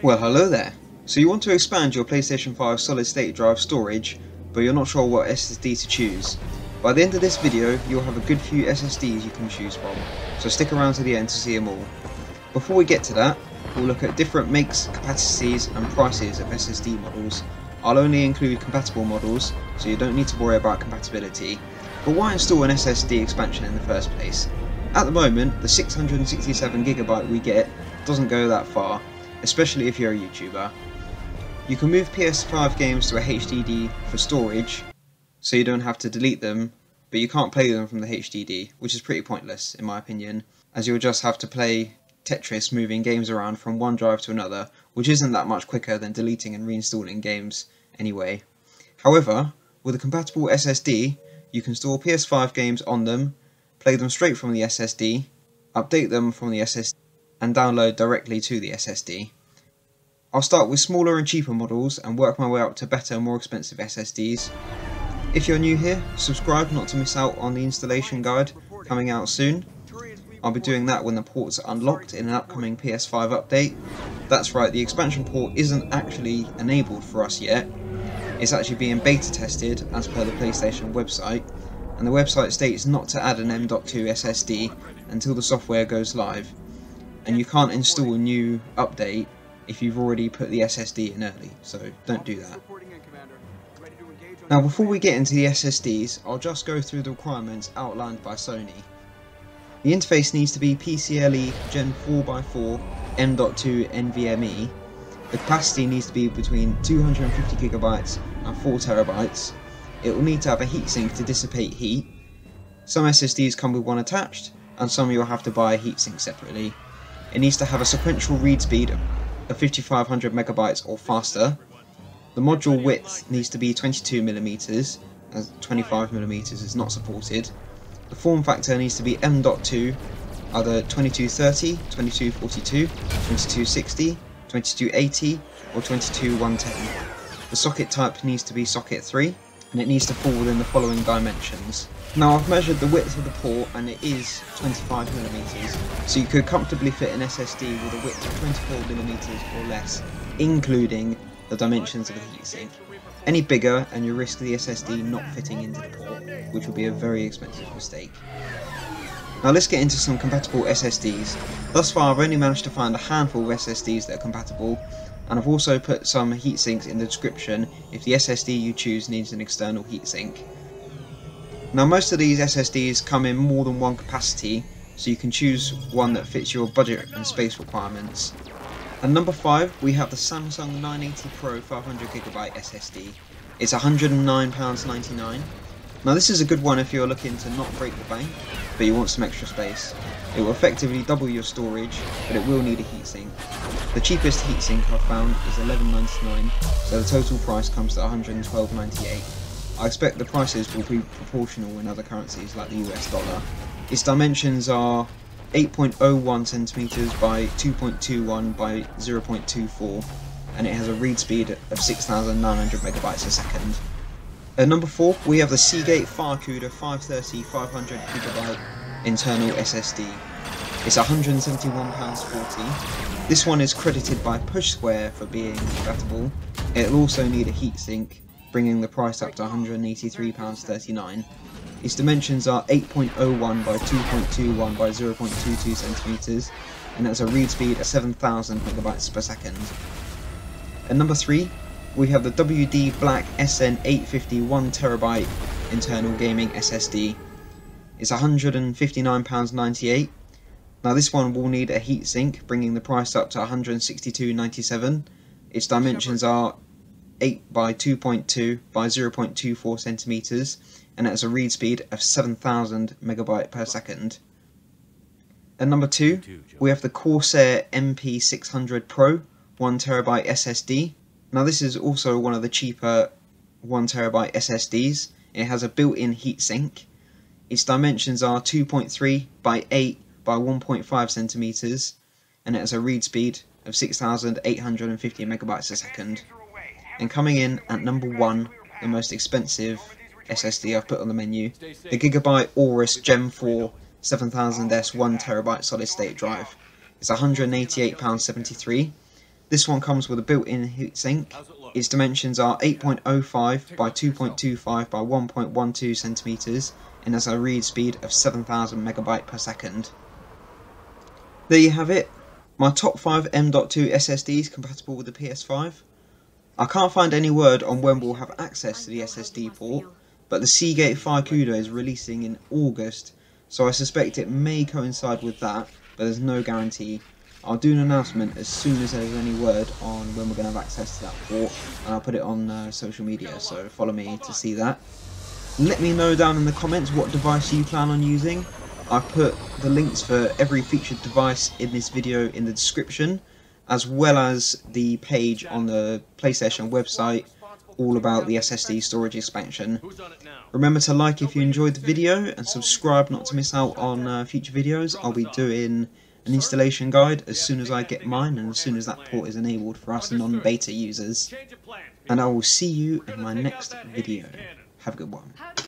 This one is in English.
Well hello there. So you want to expand your PlayStation 5 solid state drive storage, but you're not sure what SSD to choose. By the end of this video, you'll have a good few SSDs you can choose from, so stick around to the end to see them all. Before we get to that, we'll look at different makes, capacities and prices of SSD models. I'll only include compatible models, so you don't need to worry about compatibility. But why install an SSD expansion in the first place? At the moment, the 667GB we get doesn't go that far, especially if you're a YouTuber. You can move PS5 games to a HDD for storage, so you don't have to delete them, but you can't play them from the HDD, which is pretty pointless in my opinion, as you'll just have to play Tetris moving games around from one drive to another, which isn't that much quicker than deleting and reinstalling games anyway. However, with a compatible SSD, you can store PS5 games on them, play them straight from the SSD, update them from the SSD, and download directly to the SSD. I'll start with smaller and cheaper models and work my way up to better, and more expensive SSDs. If you're new here, subscribe not to miss out on the installation guide coming out soon. I'll be doing that when the ports are unlocked in an upcoming PS5 update. That's right, the expansion port isn't actually enabled for us yet. It's actually being beta tested as per the PlayStation website, and the website states not to add an M.2 SSD until the software goes live. And you can't install a new update if you've already put the SSD in early, so don't do that. Now before we get into the SSDs, I'll just go through the requirements outlined by Sony. The interface needs to be PCIe Gen 4x4 M.2 NVMe. The capacity needs to be between 250GB and 4TB. It will need to have a heatsink to dissipate heat. Some SSDs come with one attached, and some you'll have to buy a heatsink separately. It needs to have a sequential read speed of 5500 megabytes or faster. The module width needs to be 22mm, as 25mm is not supported. The form factor needs to be M.2, either 2230, 2242, 2260, 2280 or 22110. The socket type needs to be socket 3 and it needs to fall within the following dimensions. Now I've measured the width of the port and it is 25mm, so you could comfortably fit an SSD with a width of 24mm or less, including the dimensions of the heatsink. Any bigger and you risk the SSD not fitting into the port, which would be a very expensive mistake. Now let's get into some compatible SSDs. Thus far I've only managed to find a handful of SSDs that are compatible, and I've also put some heatsinks in the description if the SSD you choose needs an external heatsink. Now most of these SSDs come in more than one capacity, so you can choose one that fits your budget and space requirements. At number 5 we have the Samsung 980 Pro 500GB SSD. It's £109.99. Now this is a good one if you're looking to not break the bank, but you want some extra space. It will effectively double your storage, but it will need a heatsink. The cheapest heatsink I've found is $11.99, so the total price comes to $112.98. I expect the prices will be proportional in other currencies like the US dollar. Its dimensions are 8.01 centimeters by 2.21 by 0.24 and it has a read speed of 6900 megabytes a second. At number 4 we have the Seagate Firecuda 530 500 gigabyte internal SSD. It's £171.40. This one is credited by Push Square for being compatible. It'll also need a heatsink, bringing the price up to £183.39. Its dimensions are 8.01 by 2.21 by 0.22 centimeters, and has a read speed of 7000 megabytes per second. At number 3, we have the WD Black SN850 1TB internal gaming SSD. It's £159.98. Now this one will need a heatsink, bringing the price up to £162.97. Its dimensions are 8 by 2.2 by 0.24 centimeters, and it has a read speed of 7000 megabyte per second. At number 2, we have the Corsair MP600 Pro 1TB SSD. Now this is also one of the cheaper 1TB SSDs. It has a built-in heatsink. Its dimensions are 2.3 by 8 by 1.5 centimeters, and it has a read speed of 6,850 megabytes a second. And coming in at number 1, the most expensive SSD I've put on the menu, the Gigabyte Aorus Gen 4 7000S 1TB solid state drive. It's £188.73. This one comes with a built-in heatsink. Its dimensions are 8.05 by 2.25 by 1.12 centimeters and has a read speed of 7000 megabyte per second. There you have it, my top 5 M.2 SSDs compatible with the PS5. I can't find any word on when we'll have access to the SSD port, but the Seagate FireCuda is releasing in August, so I suspect it may coincide with that, but there's no guarantee. I'll do an announcement as soon as there's any word on when we're going to have access to that port, and I'll put it on uh, social media, so follow me to see that. Let me know down in the comments what device you plan on using. I've put the links for every featured device in this video in the description, as well as the page on the PlayStation website all about the SSD storage expansion. Remember to like if you enjoyed the video and subscribe not to miss out on uh, future videos. I'll be doing an installation guide as soon as I get mine and as soon as that port is enabled for us non-beta users. And I will see you in my next video. Have a good one.